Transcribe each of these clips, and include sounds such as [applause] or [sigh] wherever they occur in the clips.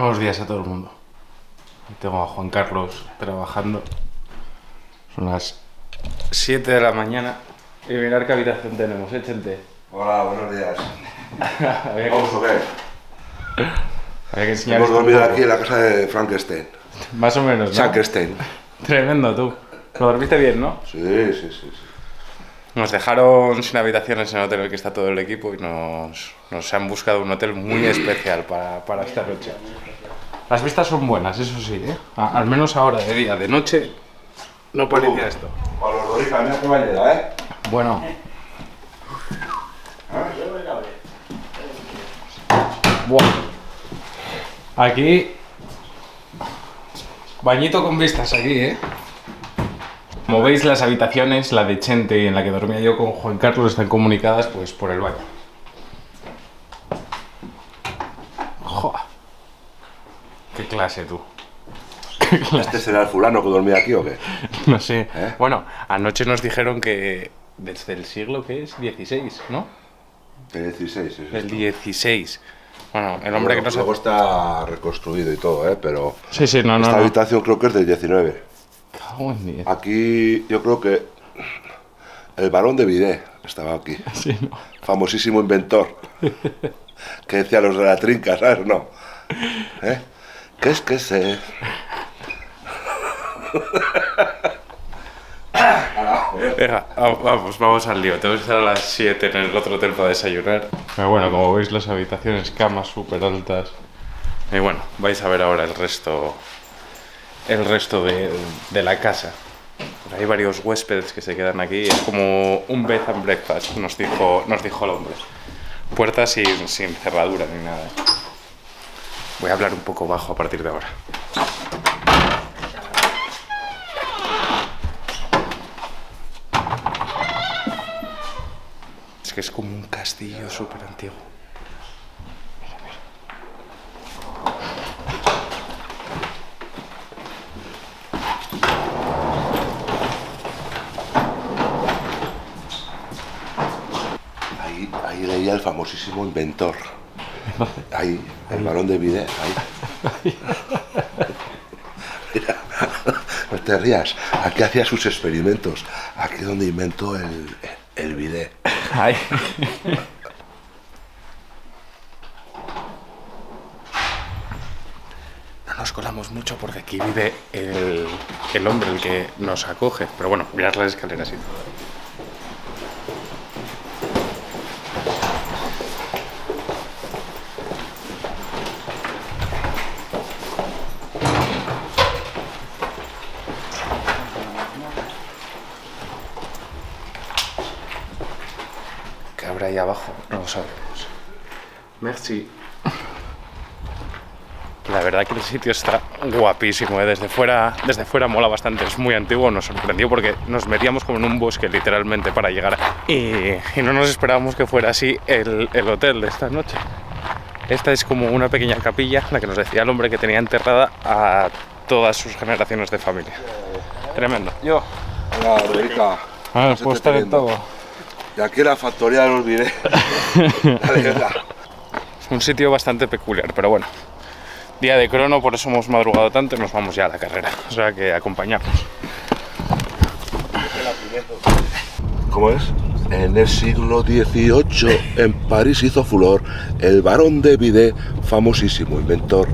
Buenos días a todo el mundo. Tengo a Juan Carlos trabajando. Son las 7 de la mañana. Y mirar qué habitación tenemos, ¿eh, Chente? Hola, buenos días. [laughs] había, que, ¿Vamos o qué? había que enseñar Hemos dormido aquí en la casa de Frankenstein. Más o menos, ¿no? Frankenstein. Tremendo, tú. Lo dormiste bien, ¿no? Sí, sí, sí. sí. Nos dejaron sin habitaciones en el hotel en el que está todo el equipo y nos, nos han buscado un hotel muy especial para, para esta noche. Las vistas son buenas, eso sí, ¿eh? Al menos ahora, de día, de noche, no parecía esto. Para los Dorica, mira qué bañera, ¿eh? Bueno. Buah. Aquí. Bañito con vistas aquí, ¿eh? Como veis, las habitaciones, la de Chente en la que dormía yo con Juan Carlos, están comunicadas pues por el baño. Qué clase tú. [laughs] ¿Este será el fulano que dormía aquí o qué? [laughs] No sé. ¿Eh? Bueno, anoche nos dijeron que desde el siglo que es 16, ¿no? El 16, sí. sí. El 16. Bueno, el hombre que nos Luego está reconstruido y todo, ¿eh? Pero Sí, sí, no, no. esta no. habitación creo que es del 19. Cago en diez. Aquí yo creo que el varón de Vidé estaba aquí. [laughs] Sí, no. Famosísimo inventor. que decía los de la trinca, ¿sabes? No. ¿Eh? ¿Qué es que sé? Venga, va- vamos, vamos al lío. Tengo que estar a las 7 en el otro hotel para desayunar. Pero bueno, como veis, las habitaciones, camas súper altas. Y bueno, vais a ver ahora el resto. El resto de, de la casa. Hay varios huéspedes que se quedan aquí. Es como un bed and breakfast, nos dijo, nos dijo el hombre. Puertas sin, sin cerradura ni nada. Voy a hablar un poco bajo a partir de ahora. Es que es como un castillo súper antiguo. Ahí, ahí leía el famosísimo inventor. Ahí, el varón de Vidé, ahí. [laughs] Mira, no te rías. Aquí hacía sus experimentos. Aquí es donde inventó el, el Vidé. Ay. No nos colamos mucho porque aquí vive el, el hombre, el que nos acoge. Pero bueno, mirad las escaleras y todo. Ahí abajo? No lo sabemos. Merci. La verdad que el sitio está guapísimo, ¿eh? desde, fuera, desde fuera mola bastante, es muy antiguo, nos sorprendió porque nos metíamos como en un bosque literalmente para llegar y, y no nos esperábamos que fuera así el, el hotel de esta noche. Esta es como una pequeña capilla, la que nos decía el hombre que tenía enterrada a todas sus generaciones de familia. Tremendo. Yo. Hola, Dorica. Ah, Estás entreteniendo. Aquí la factoría de los Vidé. Dale, venga. un sitio bastante peculiar, pero bueno. Día de crono, por eso hemos madrugado tanto y nos vamos ya a la carrera. O sea que acompañarnos. ¿Cómo es? En el siglo XVIII, en París hizo furor el varón de Vidé, famosísimo inventor.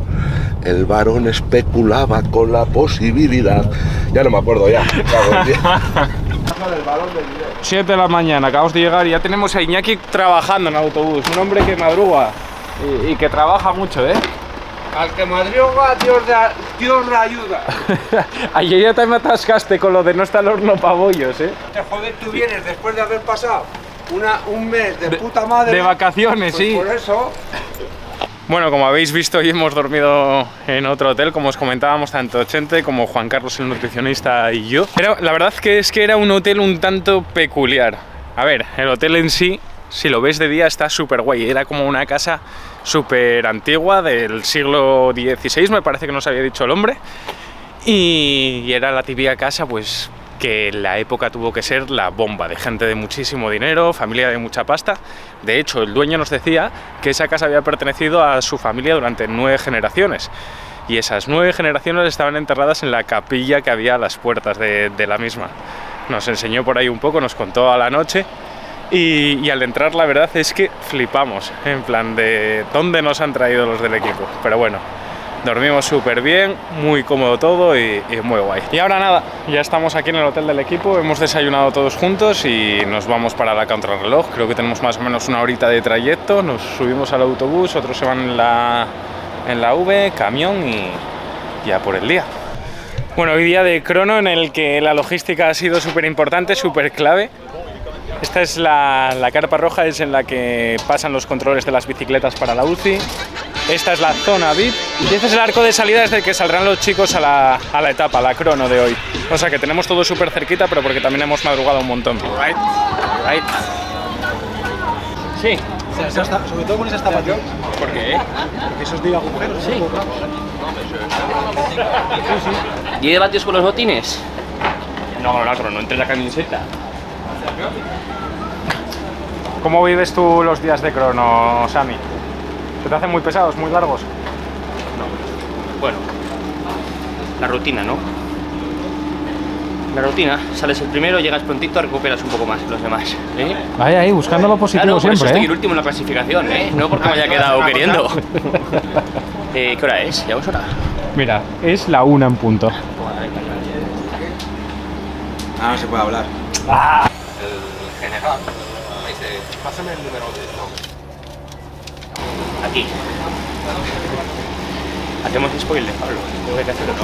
El varón especulaba con la posibilidad. Ya no me acuerdo ya. [laughs] me cago en diez. 7 de la mañana, acabamos de llegar y ya tenemos a Iñaki trabajando en autobús. Un hombre que madruga y, y que trabaja mucho, ¿eh? Al que madruga, Dios, Dios le ayuda. [laughs] Ayer ya te me atascaste con lo de no estar el horno para bollos, ¿eh? Te joder, tú vienes después de haber pasado una, un mes de, puta madre. De vacaciones, Pues sí. Por eso, Bueno, como habéis visto, hoy hemos dormido en otro hotel, como os comentábamos, tanto Chente como Juan Carlos, el nutricionista, y yo. Pero la verdad es que era un hotel un tanto peculiar. A ver, el hotel en sí, si lo ves de día, está súper guay. Era como una casa súper antigua del siglo XVI, me parece que nos había dicho el hombre. Y, y era la típica casa, pues, que en la época tuvo que ser la bomba de gente de muchísimo dinero, familia de mucha pasta. De hecho, el dueño nos decía que esa casa había pertenecido a su familia durante nueve generaciones. Y esas nueve generaciones estaban enterradas en la capilla que había a las puertas de, la misma. Nos enseñó por ahí un poco, nos contó a la noche y, y, al entrar la verdad es que flipamos, en plan de dónde nos han traído los del equipo. Pero bueno, dormimos súper bien, muy cómodo todo y, y, muy guay. Y ahora nada, ya estamos aquí en el hotel del equipo, hemos desayunado todos juntos y nos vamos para la contrarreloj. Creo que tenemos más o menos una horita de trayecto, nos subimos al autobús, otros se van en la, en la V, camión y ya por el día. Bueno, hoy día de crono en el que la logística ha sido súper importante, súper clave. Esta es la, la, carpa roja, es en la que pasan los controles de las bicicletas para la UCI. Esta es la zona VIP y este es el arco de salida desde el que saldrán los chicos a la, a la etapa, a la crono de hoy. O sea que tenemos todo súper cerquita, pero porque también hemos madrugado un montón. Right, right. Sí. Sobre todo con esas zapatillas. ¿Por qué? Porque esos de agujeros. Sí. sí, ¿10 vatios con los botines? No, la crono, entre la camiseta. ¿Cómo vives tú los días de crono, Sami? ¿Se te hacen muy pesados, muy largos? No. Bueno, la rutina, ¿no? La rutina, sales el primero, llegas prontito, recuperas un poco más los demás. ¿eh? Ahí, ahí, buscando lo positivo claro, siempre. Por eso estoy ¿eh? el último en la clasificación, ¿eh? No porque me haya quedado [laughs] queriendo. [laughs] eh, ¿Qué hora es? ¿Ya os hora? Mira, es la una en punto. Ah, no se puede hablar. Ah. El general me dice, pásame el número de... Aquí. Hacemos spoiler, Pablo. Tengo que hacerlo.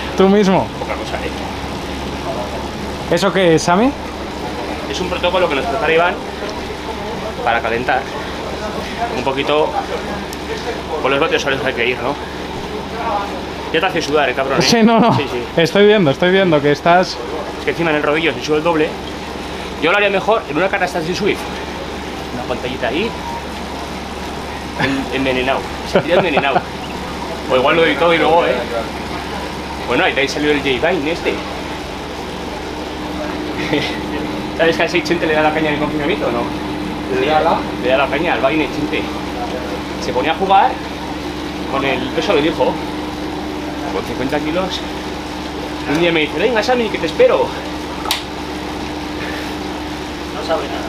[laughs] ¿Tú mismo? Poca cosa, ¿eh? ¿Eso qué es, Sami? Es un protocolo que nos prepara Iván para calentar. Un poquito por los botes soles hay que ir, ¿no? Ya te hace sudar, eh, cabrón. [laughs] ¿eh? Sí, no, no. Sí, sí. Estoy viendo, estoy viendo que estás. Es que encima en el rodillo se sube el doble. Yo lo haría mejor en una canasta sin Swift. Una pantallita ahí. En, envenenado. Sería envenenado. O igual lo editó y luego, ¿eh? Bueno, ahí, de ahí salió el J-Vine este. [laughs] ¿Sabes que al 680 le da la caña en el confinamiento o no? ¿Le da la? Le da la caña al Vine Chinte. Se ponía a jugar con el peso del hijo. Con 50 kilos. Un día me dice, venga Sammy, que te espero. No sabe nada.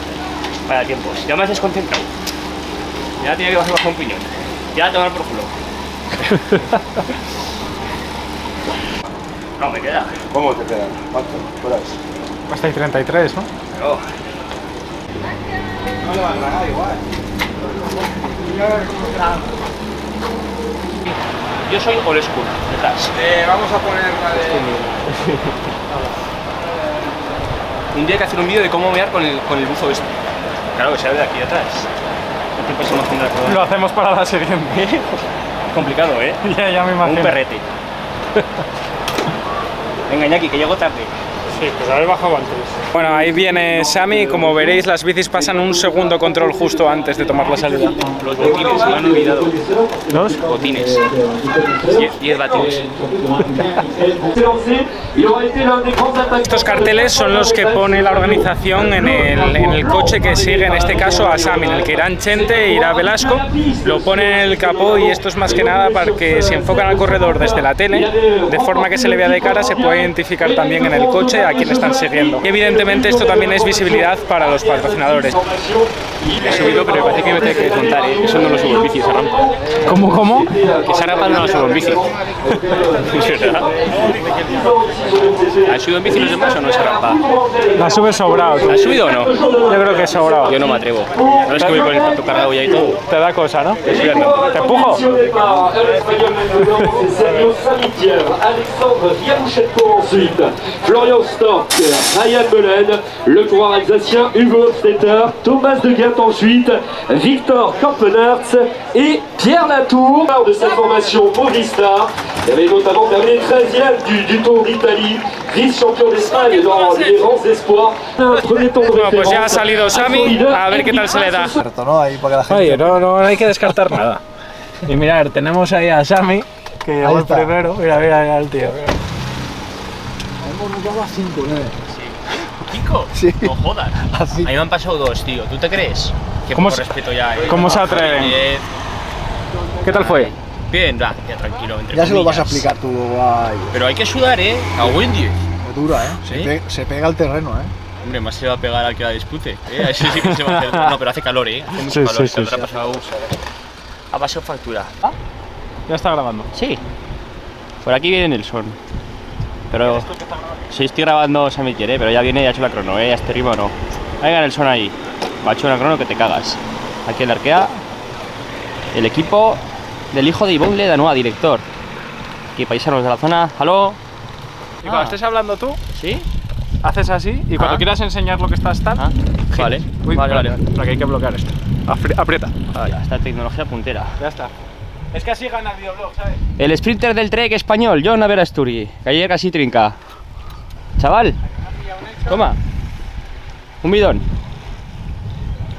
Para tiempos. Ya me has desconcentrado. Ya tenía que bajar bajo un piñón. Ya a tomar por culo. [laughs] no, me queda. ¿Cómo te quedan? ¿Cuánto? ¿Cuál es? Hasta el 33, ¿no? Pero... No le va a nada igual. Yo soy old school, detrás. Eh, vamos a poner la de. Un día hay que hacer un vídeo de cómo mear con el, con el buzo este. Claro que se ve de aquí atrás. ¿Qué tendrá que Lo hacemos para la siguiente. [laughs] Complicado, ¿eh? [laughs] ya, ya me imagino. Un perrete. [laughs] Venga, Iñaki, que llego tarde. Sí, pues haber bajado antes. Bueno, ahí viene Sami. Como veréis, las bicis pasan un segundo control justo antes de tomar la salida. Los botines, se me han olvidado. ¿Dos? Botines. 10 batidos. Estos carteles son los que pone la organización en el, en el coche que sigue, en este caso, a Sami, en el que irán Chente e irá Velasco. Lo ponen en el capó y esto es más que nada para que si enfocan al corredor desde la tele, de forma que se le vea de cara, se puede identificar también en el coche a quien están siguiendo. Y evidentemente esto también es visibilidad para los patrocinadores. He subido, pero me parece que me tengo que desmontar, ¿eh? Eso no lo subo en bici, esa rampa. ¿Cómo, cómo? Que esa rampa no la subo en bici. [laughs] ¿Es verdad? ¿Han subido en bici los demás o no esa rampa? La subes sobrado. ¿La has subido o no? Yo creo que sobrado. Yo no me atrevo. No es que voy con el pato cargado ya y todo. Te da cosa, ¿no? Estoy subiendo. ¿Te empujo? par Sergio Saint-Mihiel, Alexandre Yarouchetko ensuite, Florian Stork, Ryan Belen, le coureur alsacien Hugo Stetter, Thomas de Ensuite, Victor Kampenertz et Pierre Latour de cette formation Movistar. Il avait notamment terminé 13e du, du Tour d'Italie, vice-champion d'Espagne dans les rangs espoirs. Un premier temps de Bueno, pues ya ha salido Sami, a ver qué tal se le da. ¿no? Ahí para que la gente. Oye, no, no hay que descartar [laughs] nada. Y mirar, tenemos ahí a Sami, que llegó el primero. Mira, mira, mira el tío. Hemos nos lleva 5, 9. pico? Sí. No jodas. Así. A mí me han pasado dos, tío. ¿Tú te crees? Que ¿Cómo poco se- respeto ya, eh. cómo se atreven? ¿Qué tal fue? bien, va, ya tranquilo, entre Ya se lo vas a comillas. explicar tú. Ay, Pero hay que sudar, eh. A Wendy. es dura, ¿eh? Se, ¿Sí? pe- se pega al terreno, ¿eh? Hombre, más se va a pegar al que la dispute. ¿eh? Ese sí que se va a hacer. No, pero hace calor, eh. Hace mucho Sí, calor. sí, sí, se habrá pasado. Ha pasado factura. Ya está grabando. Sí. Por aquí viene Nelson. Pero. Sí, estoy grabando Sammy quiere, pero ya viene y ha hecho la crono, ¿eh? Ya este ritmo no. Venga, Nelson ahí. Va a hecho una crono que te cagas. Aquí el arquea. El equipo del hijo de Ivonne Ledanoa, director. Aquí paisanos de la zona. ¡Halo! Y cuando estés hablando tú, ¿Sí? haces así y cuando Ah. quieras enseñar lo que estás tal, Ah, vale. Uy, vale, vale. espera, que hay que bloquear esto. Apri- aprieta. Ya, esta tecnología puntera. Ya está. Es que así gana el videoblog, ¿sabes? El sprinter del Trek español, John Averasturi. Que ayer casi trinca. Chaval, toma. Un bidón.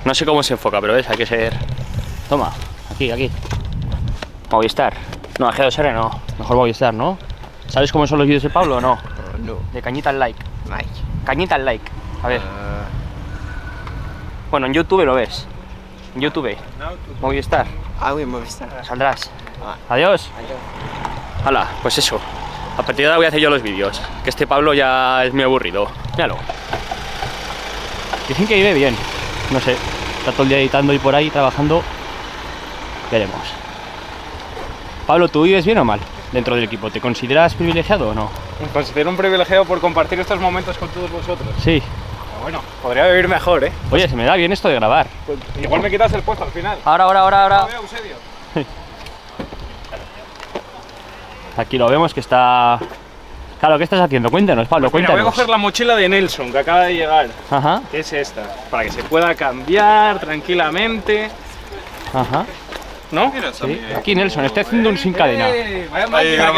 No sé cómo se enfoca, pero ves, hay que ser. Toma, aquí, aquí. Movistar. No, G2R no. Mejor Movistar, ¿no? ¿Sabes cómo son los vídeos de Pablo o no? No. De cañita al like. Cañita al like. A ver. Bueno, en YouTube lo ves. En YouTube. Movistar. Ah, oui, Movistar. Saldrás. Adiós. Hala, pues eso. A partir de ahora voy a hacer yo los vídeos. Que este Pablo ya es muy aburrido. Míralo. Dicen que vive bien. No sé. Está todo el día editando y por ahí trabajando. Veremos. Pablo, ¿tú vives bien o mal dentro del equipo? ¿Te consideras privilegiado o no? Me considero un privilegiado por compartir estos momentos con todos vosotros. Sí. Bueno, podría vivir mejor, ¿eh? Oye, se me da bien esto de grabar. Pues igual me quitas el puesto al final. Ahora, ahora, ahora, ahora. [laughs] Aquí lo vemos que está. Claro, ¿qué estás haciendo? Cuéntanos, Pablo, Mira, voy a cuéntanos. coger la mochila de Nelson que acaba de llegar, Ajá, que es esta, para que se pueda cambiar tranquilamente, ajá. ¿No? Sí. Aquí Nelson, estoy haciendo un sin cadena. Mira,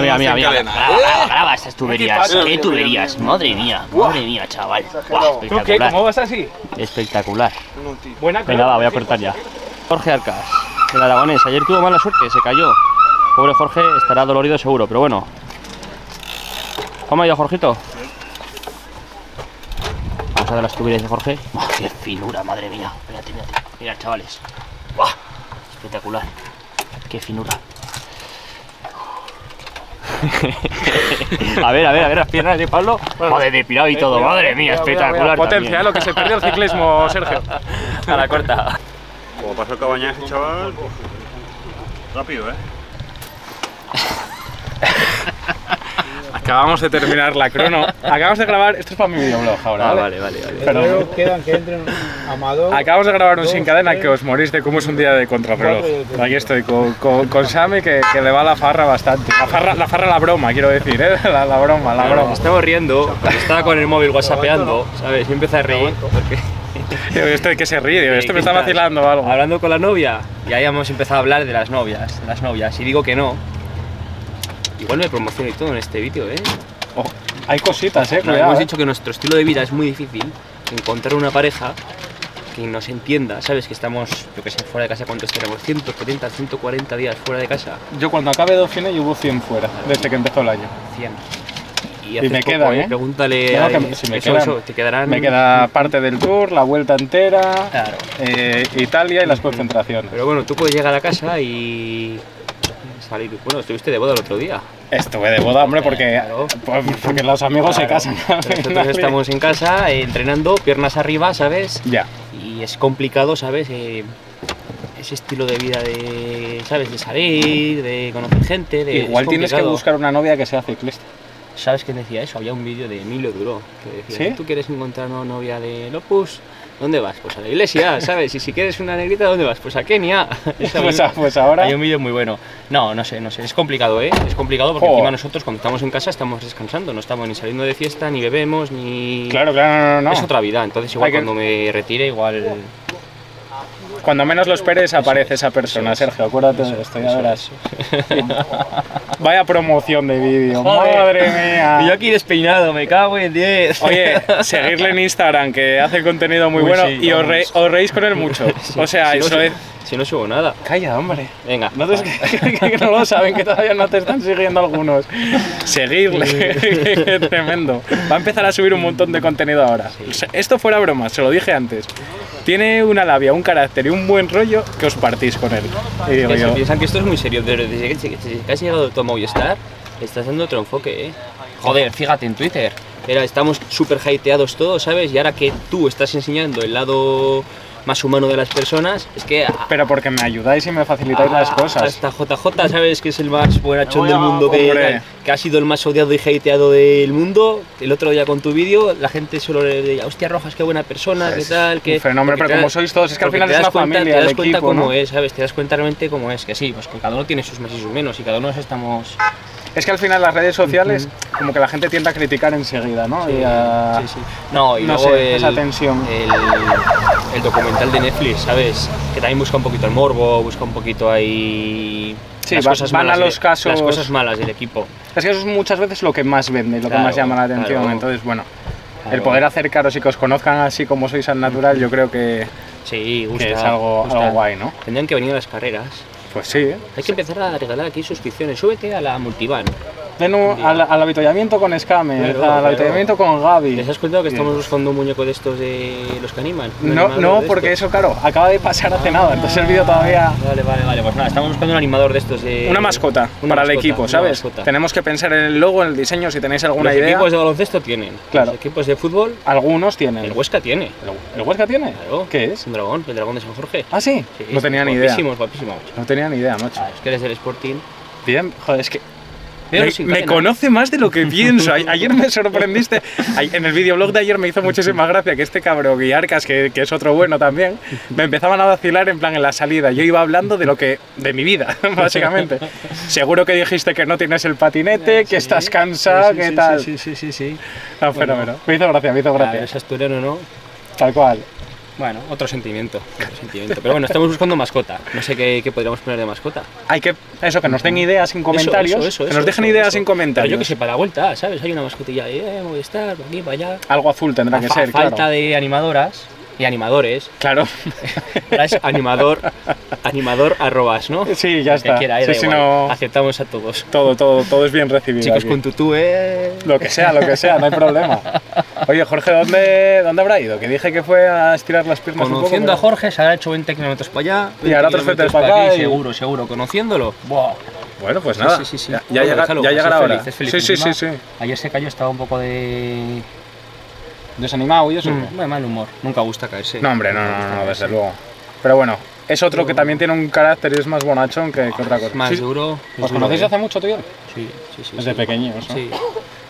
mira, mira, mira. Graba, estas tuberías. ¿Qué tuberías? Madre mía, madre mía, chaval. Buah, ¿Tú qué? espectacular. ¿Cómo vas así? Espectacular. Buena Venga, va, voy a cortar ya. Jorge Arcas, el aragonés. Ayer tuvo mala suerte, se cayó. Pobre Jorge estará dolorido seguro, pero bueno. ¿Cómo ha ido, Jorgito? Vamos a ver las tuberías de Jorge. ¡Qué finura, madre mía! Mírate, mírate. Mirad, chavales. Espectacular. ¡Qué finura! [laughs] a ver, a ver, a ver las piernas de Pablo. Joder, depilado y todo. Madre mía, espectacular. Potencia, también. ¿eh? lo que se perdió el ciclismo, [laughs] Sergio. A la corta. Como pasó el cabañaje, chaval. Rápido, ¿eh? Acabamos de terminar la crono. Acabamos de grabar, esto es para mi videoblog ahora, Ah, ¿vale? vale, vale, vale. Pero quedan que entren Amador. acabamos de grabar un Dos, sin cadena tres. que os morís de cómo es un día de contrarreloj. Aquí estoy con, con, con Sammy que, que le va la farra bastante. La farra, la farra, la broma, quiero decir, ¿eh? La, la broma, la broma. Estaba riendo, estaba con el móvil whatsappeando, ¿sabes? Y empecé a reír. Porque ¿Este qué se ríe? Digo, este me ¿qué está vacilando o algo. hablando con la novia, y ahí hemos empezado a hablar de las novias, de las novias, y digo que no. Igual me promociono y todo en este vídeo, ¿eh? Oh, hay cositas, ¿eh? No, Cuidado, hemos ¿eh? dicho que nuestro estilo de vida es muy difícil, encontrar una pareja que nos entienda, ¿sabes? Que estamos, yo que sé, fuera de casa, ¿cuántos tenemos? 170, 140 días fuera de casa, Yo cuando acabe Dauphine llevo 100 fuera, desde que empezó el año. 100. Y haces me poco, quedan, ¿eh? Pregúntale No, a que si me eso, quedan- eso, te quedarán... Me queda parte del tour, la vuelta entera, Claro. eh, Italia y las concentraciones. Pero bueno, tú puedes llegar a casa y salir. Bueno, estuviste de boda el otro día. Estuve de boda, hombre, porque, Claro. pues, porque los amigos se casan. Nosotros estamos en casa eh, entrenando, piernas arriba, ¿sabes? Ya. Y es complicado, ¿sabes? Eh, ese estilo de vida de, ¿sabes? De salir, de conocer gente. De, Igual es tienes que buscar una novia que sea ciclista. ¿Sabes quién decía eso? Había un vídeo de Emilio Duró que decía: tú quieres encontrar una novia de Lopus, ¿dónde vas? Pues a la iglesia, [laughs] ¿sabes? Y si quieres una negrita, ¿dónde vas? Pues a Kenia. [laughs] Pues, a- pues ahora. Hay un vídeo muy bueno. No, no sé, no sé. Es complicado, ¿eh? Es complicado porque Jo. encima nosotros cuando estamos en casa estamos descansando. No estamos ni saliendo de fiesta, ni bebemos, ni... Claro, claro, no, no. no. Es otra vida. Entonces igual que- cuando me retire igual... Cuando menos lo esperes aparece esa persona, Sergio, acuérdate de esto, ya verás. [laughs] Vaya promoción de vídeo, madre mía. Y yo aquí despeinado, me cago en 10. Oye, [laughs] seguirle en Instagram, que hace contenido muy Uy, bueno sí, y os, re- os reís con él mucho. [laughs] O sea, si no, eso subo- es... si no subo nada. Calla, hombre. Venga. No, te- que, que no lo saben, que todavía no te están siguiendo algunos. Seguirle, tremendo. Va a empezar a subir un montón de contenido ahora. Sea, Esto fuera broma, se lo dije antes. Tiene una labia, un carácter y un buen rollo que os partís con él. Y digo Que se yo, piensan que esto es muy serio, pero desde que, desde que has llegado a Movistar, estás dando otro enfoque, ¿eh? Joder, fíjate en Twitter. Era, estamos súper hateados todos, ¿sabes? Y ahora que tú estás enseñando el lado más humano de las personas, es que... pero porque me ayudáis y me facilitáis las cosas. Hasta JJ, ¿sabes? Que es el más buenachón del mundo, que, que ha sido el más odiado y hateado del mundo. El otro día con tu vídeo, la gente solo le decía, hostia, Rojas, qué buena persona, qué tal, que... un fenómeno, pero como das- sois todos, es que al final es una cuenta- familia, Te das el cuenta equipo, cómo ¿no? es, ¿sabes? Te das cuenta realmente cómo es, que sí, pues que cada uno tiene sus más y sus menos y cada uno estamos... Es que al final las redes sociales, como que la gente tiende a criticar enseguida, ¿no? y a... Sí, sí. No, y no luego sé, el, esa tensión. El, el documental de Netflix, ¿sabes? Que también busca un poquito el morbo, busca un poquito ahí... Sí, las va- cosas van a malas de- los casos- Las cosas malas del equipo. Es que eso es muchas veces lo que más vende, lo que Claro, más llama la atención. claro. Entonces, bueno, el Claro. poder acercaros y que os conozcan así como sois al natural, yo creo que, Sí, gusta. que es algo, gusta. algo guay, ¿no? Tendrían que venir a las carreras. Pues sí, ¿eh? Hay que empezar a regalar aquí suscripciones. Súbete a la multivan. Al, al avituallamiento con Scame, Claro, al claro. avituallamiento con Gaby. ¿Les has cuenta que estamos buscando un muñeco de estos de los que animan? No, no, porque eso, claro, acaba de pasar hace nada, entonces el vídeo todavía... Vale, vale, vale. Pues nada, estamos buscando un animador de estos de. Una mascota Una para el equipo, ¿sabes? Tenemos que pensar en el logo, en el diseño, si tenéis alguna Los idea. equipos de baloncesto tienen. Claro. Los equipos de fútbol, Algunos tienen. el Huesca tiene. ¿El- ¿El Huesca tiene? Claro. ¿Qué Es un dragón, el dragón de San Jorge. Ah, sí. Sí, no tenía ni idea. Guapísimos, guapísimos. No tenía ni idea, macho. Es que eres del Sporting. Bien, joder, es que me, me conoce más de lo que pienso. Ayer me sorprendiste. En el videoblog de ayer me hizo muchísima gracia que este cabrón Guillarcas, que, que es otro bueno también, me empezaban a vacilar en plan en la salida. Yo iba hablando de lo que. de mi vida, [laughs] básicamente. Seguro que dijiste que no tienes el patinete, que estás cansado, que tal. Sí, sí, sí, sí. No, fenómeno. Me hizo gracia, me hizo Claro, gracia. es asturiano, ¿no? Tal cual. Bueno, otro sentimiento. Otro sentimiento. Pero bueno, estamos buscando mascota. No sé qué, qué podríamos poner de mascota. Hay que. Eso, que nos den ideas en comentarios. Eso, eso, que eso, nos dejen ideas en Pero comentarios. yo que sé, para la vuelta, ¿sabes? Hay una mascotilla ahí, eh, Movistar, para aquí, para allá. Algo azul tendrá A que ser, falta claro. de animadoras y animadores. Claro. Es animador, animador arrobas, ¿no? [laughs] Sí, ya que está. quiera, eh, Sí, igual. no- Aceptamos a todos. Todo, todo, todo es bien recibido. Chicos aquí. con tutú, eh. Lo que sea, lo que sea, no hay problema. [laughs] Oye, Jorge, ¿dónde, ¿dónde habrá ido? Que dije que fue a estirar las piernas un poco. Conociendo a Jorge, se habrá hecho 20 kilómetros para allá. Y ahora 20 otros 20 kilómetros para acá aquí, y- Seguro, seguro. Conociéndolo. Buah. Bueno, pues nada. sí, sí, sí. Ya, ya, Bueno, llega- déjalo, ya es llegará feliz, ahora. es feliz. Sí, sí, sí, sí. Ayer se cayó, estaba un poco de. Desanimado y eso. Mm, mal humor. Nunca gusta caerse. No, hombre, no, no, no, desde luego. Pero bueno, es otro que también tiene un carácter y es más bonachón que, que otra cosa. Más Sí, duro. ¿Os duro, conocéis eh. hace mucho, tío? Sí, sí, sí. Desde sí. pequeños, ¿no? Sí.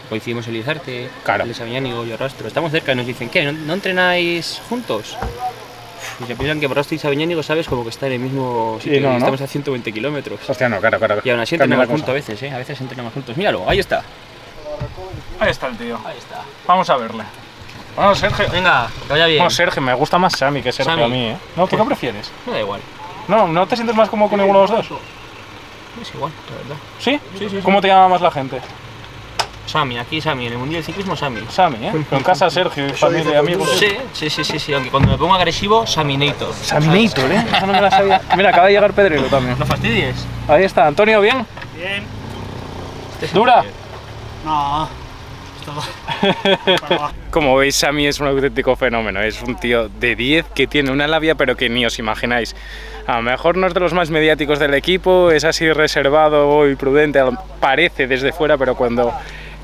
Coincidimos en Lizarte, Claro. él es Aviñánigo, yo Rastro. Estamos cerca y nos dicen, ¿qué? ¿No, no entrenáis juntos? Y se piensan que Rastro y Sabiñánigo, ¿sabes? Como que están en el mismo sitio. Y no, y ¿no? Estamos a 120 kilómetros. Hostia, no, claro, claro. Y aún así entrenamos juntos a veces, ¿eh? A veces entrenamos juntos. Míralo, ahí está. Ahí está el tío. Ahí está. Vamos a verle. Bueno, Sergio. Venga, que vaya bien. No, Sergio, me gusta más Sammy que Sergio Sammy. a mí, ¿eh? No, ¿tú qué prefieres? Me da igual. No, ¿no te sientes más cómodo con ninguno de los dos? Es igual, la verdad. ¿Sí? Sí, sí. ¿Cómo te llama más la gente? Sami, aquí Sami, en el Mundial de Ciclismo Sami. Sammy, ¿eh? Con casa Sergio, familia, amigos. Sí, sí, sí, sí, sí, aunque cuando me pongo agresivo, Saminator. Saminator, ¿eh? Eso no me la sabía. [laughs] Mira, acaba de llegar Pedrero también. No fastidies. Ahí está, Antonio, ¿bien? Bien. ¿Dura? No. [laughs] Como veis, Sammy es un auténtico fenómeno. Es un tío de 10 que tiene una labia, pero que ni os imagináis. A lo mejor no es de los más mediáticos del equipo, es así reservado y prudente, parece desde fuera, pero cuando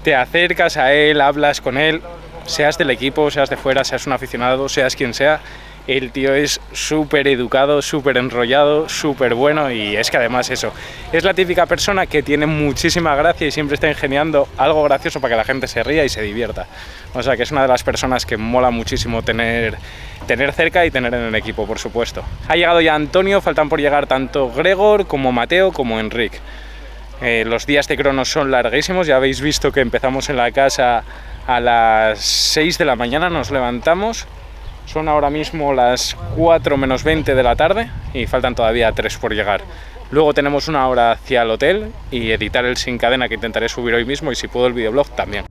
te acercas a él, hablas con él, seas del equipo, seas de fuera, seas un aficionado, seas quien sea, el tío es súper educado, súper enrollado, súper bueno y es que además eso, es la típica persona que tiene muchísima gracia y siempre está ingeniando algo gracioso para que la gente se ría y se divierta. O sea que es una de las personas que mola muchísimo tener, tener cerca y tener en el equipo, por supuesto. Ha llegado ya Antonio, faltan por llegar tanto Gregor como Mateo como Enric. Eh, los días de cronos son larguísimos, ya habéis visto que empezamos en la casa a las 6 de la mañana, nos levantamos Son ahora mismo las 4 menos 20 de la tarde y faltan todavía 3 por llegar. Luego tenemos una hora hacia el hotel y editar el sin cadena que intentaré subir hoy mismo y si puedo el videoblog también.